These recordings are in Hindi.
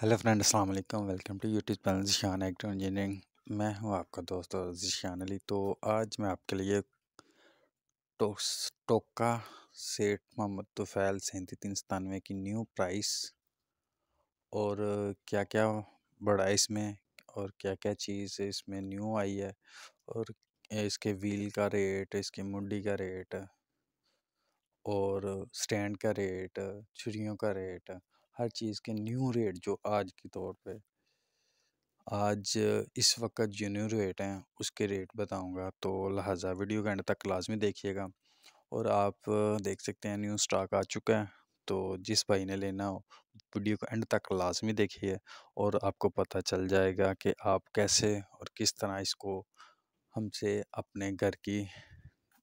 हेलो फ्रेंड अस्सलाम वालेकुम to YouTube channel Zeeshan actor engineering. मैं हूँ आपका दोस्त और जिशान अली। तो आज मैं आपके लिए टोका सेठ मोहम्मद तुफैल सैंतीस तीन सतानवे की न्यू प्राइस और क्या क्या बड़ा इसमें और क्या क्या चीज़ इसमें न्यू आई है और इसके व्हील का रेट, इसके मुंडी का रेट और स्टैंड का रेट, छुरियों का रेट हर चीज़ के न्यू रेट जो आज के तौर पे आज इस वक्त जो न्यू रेट हैं, उसके रेट बताऊँगा तो लिहाजा वीडियो के एंड तक लाजमी देखिएगा। और आप देख सकते हैं न्यू स्टॉक आ चुका है तो जिस भाई ने लेना हो, वीडियो को एंड तक लाजमी देखिए और आपको पता चल जाएगा कि आप कैसे और किस तरह इसको हमसे अपने घर की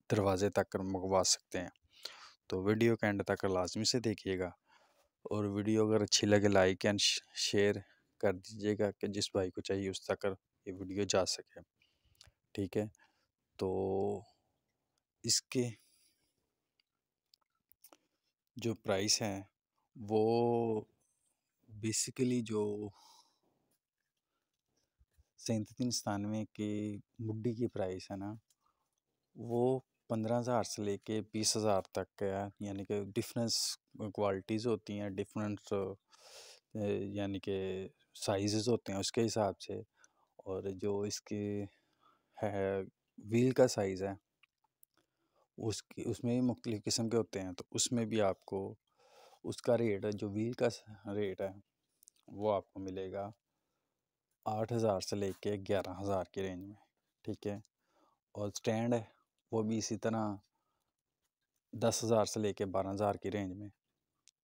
दरवाजे तक मंगवा सकते हैं। तो वीडियो के एंड तक लाजमी से देखिएगा। और वीडियो अगर अच्छी लगे, लाइक एंड शेयर कर दीजिएगा कि जिस भाई को चाहिए उस तक ये वीडियो जा सके। ठीक है? तो इसके जो प्राइस है, वो बेसिकली जो सैंतीस सतानवे की मुड्डी की प्राइस है ना, वो पंद्रह हज़ार से लेके बीस हज़ार तक का यानी कि डिफरेंस क्वालिटीज़ होती हैं डिफरेंट यानी कि साइज़ होते हैं उसके हिसाब से। और जो इसके है व्हील का साइज़ है, उसकी, उसमें भी मुख्तलिफ़ किस्म के होते हैं तो उसमें भी आपको उसका रेट है, जो व्हील का रेट है, वो आपको मिलेगा आठ हज़ार से लेके ग्यारह हज़ार की रेंज में, ठीक है? और स्टैंड है वो भी इसी तरह दस हज़ार से लेके बारह हज़ार की रेंज में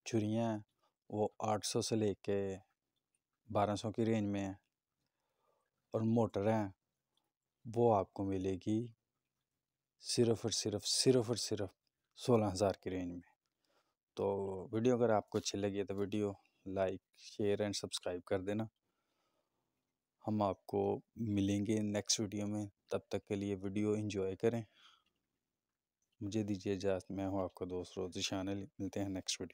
छुरियाँ हैं, वो आठ सौ से लेके बारह सौ की रेंज में है और मोटर हैं, वो आपको मिलेगी सिर्फ़ और सिर्फ़ सिर्फ़ और सिर्फ़ सोलह हज़ार की रेंज में। तो वीडियो अगर आपको अच्छी लगी तो video like share and subscribe कर देना। हम आपको मिलेंगे नेक्स्ट वीडियो में, तब तक के लिए वीडियो एंजॉय करें। मुझे दीजिए इजाज़त मैं हूँ आपका दोस्त रोजिशान मिलते हैं नेक्स्ट वीडियो